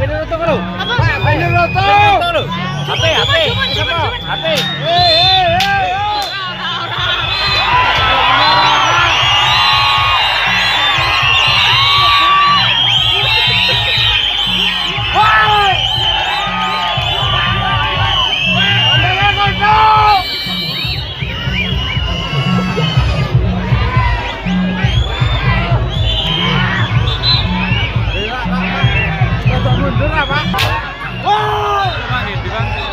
HP-nya roto karo. Apa? HP-nya roto. HP, HP. HP. Eh, eh. Pak. Woi. Dibantu.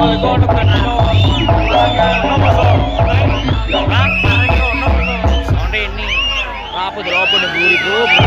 Bro, bro.